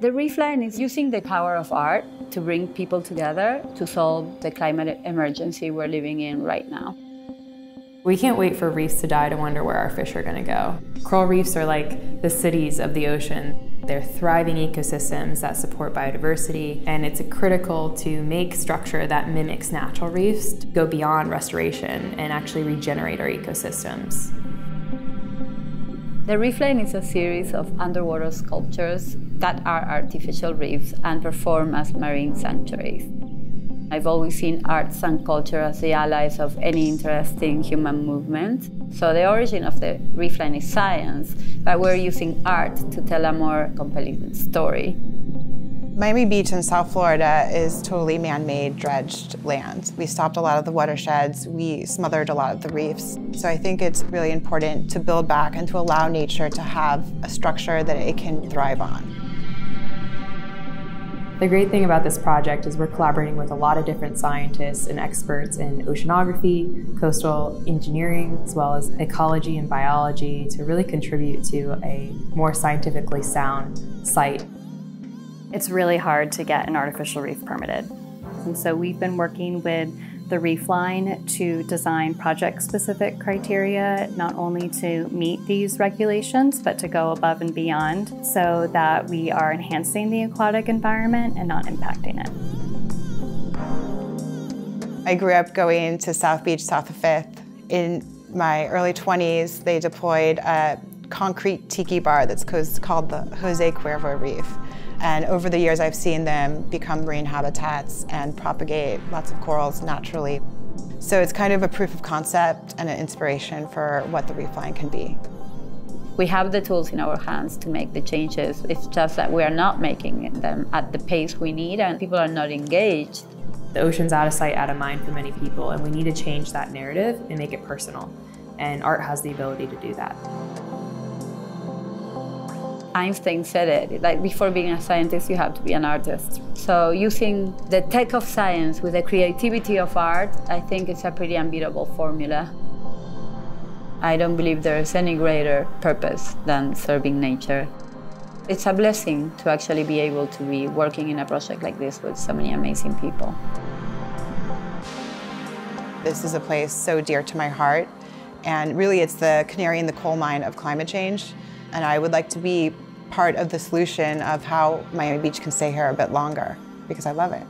The Reef Line is using the power of art to bring people together to solve the climate emergency we're living in right now. We can't wait for reefs to die to wonder where our fish are going to go. Coral reefs are like the cities of the ocean. They're thriving ecosystems that support biodiversity, and it's critical to make structure that mimics natural reefs to go beyond restoration and actually regenerate our ecosystems. The Reef Line is a series of underwater sculptures that are artificial reefs and perform as marine sanctuaries. I've always seen arts and culture as the allies of any interesting human movement. So the origin of the Reef Line is science, but we're using art to tell a more compelling story. Miami Beach in South Florida is totally man-made, dredged land. We stopped a lot of the watersheds, we smothered a lot of the reefs. So I think it's really important to build back and to allow nature to have a structure that it can thrive on. The great thing about this project is we're collaborating with a lot of different scientists and experts in oceanography, coastal engineering, as well as ecology and biology to really contribute to a more scientifically sound site. It's really hard to get an artificial reef permitted. And so we've been working with the Reef Line to design project-specific criteria, not only to meet these regulations, but to go above and beyond so that we are enhancing the aquatic environment and not impacting it. I grew up going to South Beach, south of Fifth. In my early 20s, they deployed a concrete tiki bar that's called the Jose Cuervo Reef. And over the years, I've seen them become marine habitats and propagate lots of corals naturally. So it's kind of a proof of concept and an inspiration for what the reef line can be. We have the tools in our hands to make the changes. It's just that we are not making them at the pace we need and people are not engaged. The ocean's out of sight, out of mind for many people, and we need to change that narrative and make it personal. And art has the ability to do that. Einstein said it, like before being a scientist, you have to be an artist. So using the tech of science with the creativity of art, I think it's a pretty unbeatable formula. I don't believe there is any greater purpose than serving nature. It's a blessing to actually be able to be working in a project like this with so many amazing people. This is a place so dear to my heart, and really it's the canary in the coal mine of climate change. And I would like to be part of the solution of how Miami Beach can stay here a bit longer because I love it.